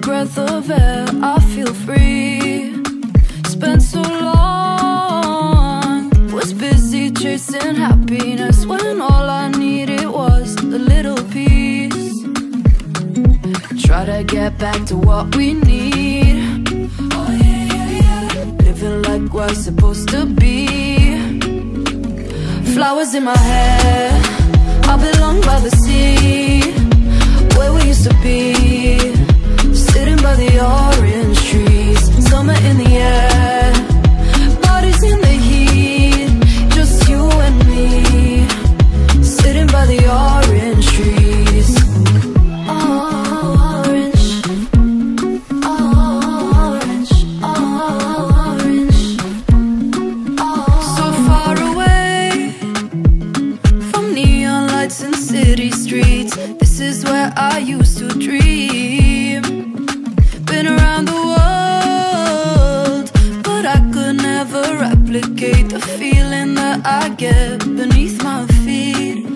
breath of air, I feel free. Spent so long, was busy chasing happiness get back to what we need. Oh, yeah, yeah, yeah. Living like we're supposed to be. Flowers in my hair. I belong by the sea. Never replicate the feeling that I get beneath my feet.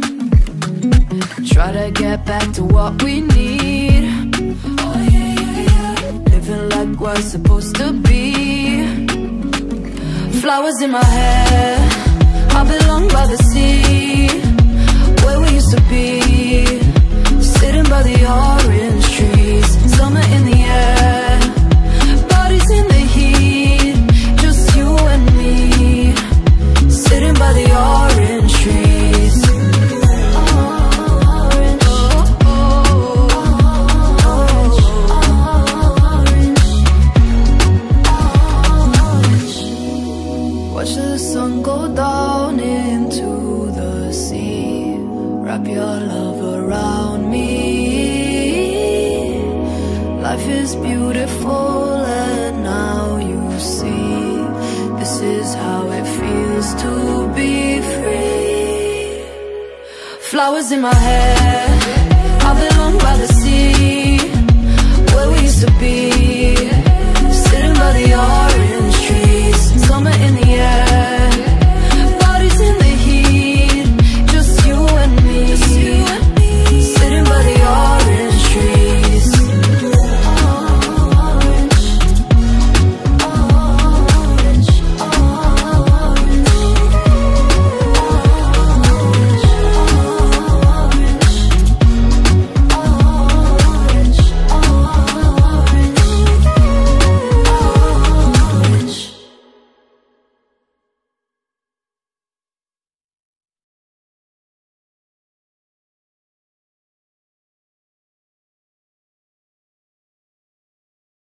Try to get back to what we need. Oh, yeah, yeah, yeah. Living like we're supposed to be. Flowers in my hair. I belong by the Wrap your love around me. Life is beautiful, and now you see. This is how it feels to be free. Flowers in my hair.